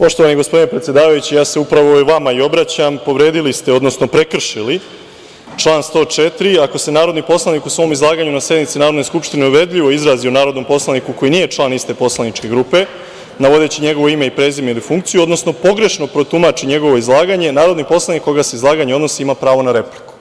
Poštovani gospodine predsedavajući, ja se upravo vama i obraćam. Povredili ste, odnosno prekršili član 104. Ako se narodni poslanik u svom izlaganju na sednici Narodne skupštine uvredljivo izrazi o narodnom poslaniku koji nije član iste poslaničke grupe, navodeći njegovo ime i prezime ili funkciju, odnosno pogrešno protumači njegovo izlaganje, narodni poslanik koga se izlaganje odnosi ima pravo na repliku.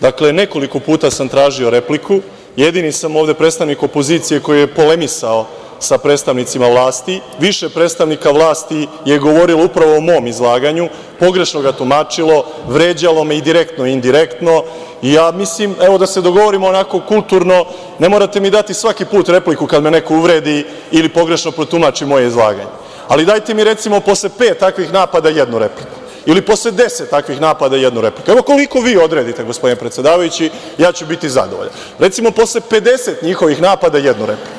Dakle, nekoliko puta sam tražio repliku. Jedini sam ovde predstavnik opozicije koji je polemisao sa predstavnicima vlasti. Više predstavnika vlasti je govorilo upravo o mom izlaganju, pogrešno ga tumačilo, vređalo me i direktno i indirektno. Ja mislim, evo da se dogovorimo onako kulturno, ne morate mi dati svaki put repliku kad me neko uvredi ili pogrešno protumači moje izlaganje, ali dajte mi recimo posle pet takvih napada jednu repliku ili posle deset takvih napada jednu repliku. Evo koliko vi odredite, gospodine predsedavajući, ja ću biti zadovoljan. Recimo, posle 50 njihovih napada jednu repliku.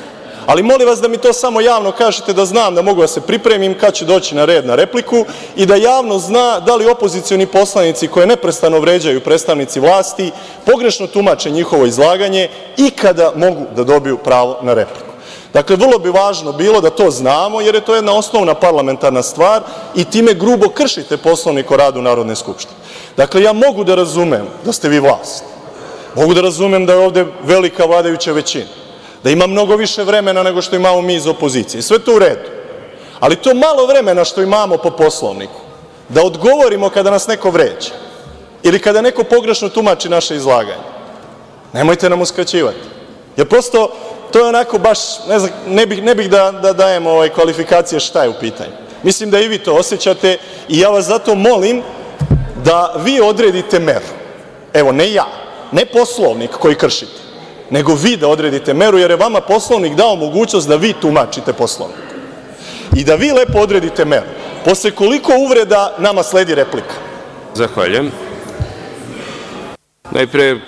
Ali molim vas da mi to samo javno kažete da znam da mogu da se pripremim kad će doći na red na repliku i da javnost zna da li opozicioni poslanici koje neprestano vređaju predstavnici vlasti, pogrešno tumače njihovo izlaganje i kada mogu da dobiju pravo na repliku. Dakle, vrlo bi važno bilo da to znamo, jer je to jedna osnovna parlamentarna stvar i time grubo kršite Poslovnik o radu Narodne skupštine. Dakle, ja mogu da razumem da ste vi vlast, mogu da razumem da je ovde velika vladajuća većina, da ima mnogo više vremena nego što imamo mi iz opozicije. Sve to u redu, ali to malo vremena što imamo po Poslovniku da odgovorimo kada nas neko vređa ili kada neko pogrešno tumači naše izlaganje, nemojte nam uskraćivati. Jer prosto to je onako baš, ne znam, ne bih, ne bih da, da dajem ovaj, kvalifikacije šta je u pitanju. Mislim da i vi to osećate i ja vas zato molim da vi odredite meru. Evo, ne ja, ne Poslovnik koji kršite, nego vi da odredite meru, jer je vama Poslovnik dao mogućnost da vi tumačite Poslovnik i da vi lepo odredite meru. Posle koliko uvreda nama sledi replika? Najpre